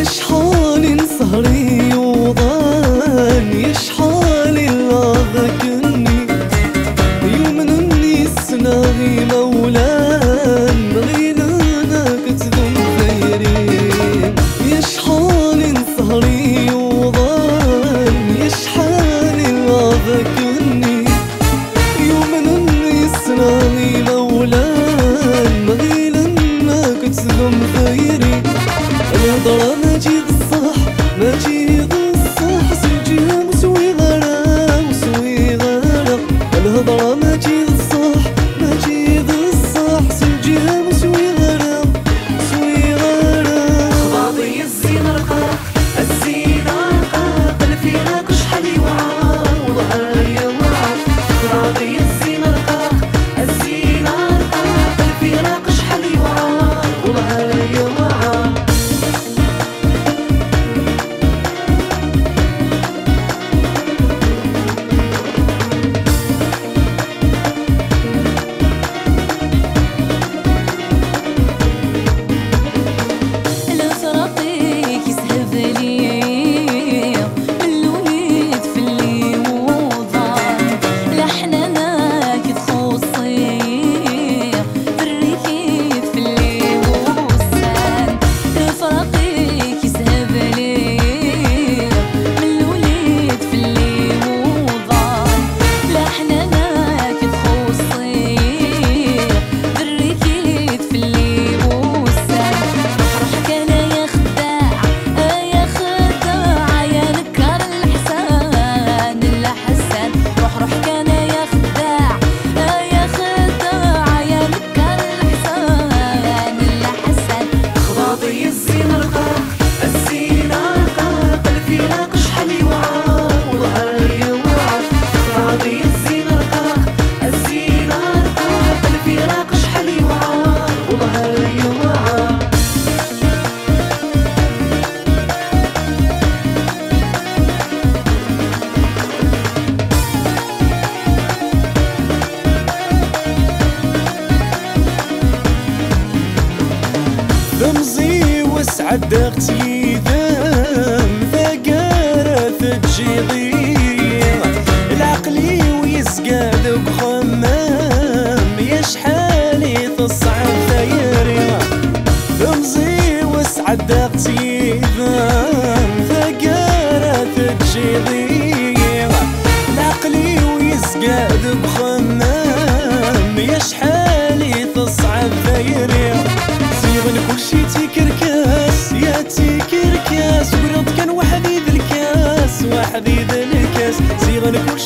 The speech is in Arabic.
ish. ذمزي وسعد أختي ذم ثقارة تجيضي. العقلي ويسقاد بخمام يشحالي تصعب ثيري ذمزي وسعد أختي ذا الكاس وحدي ذا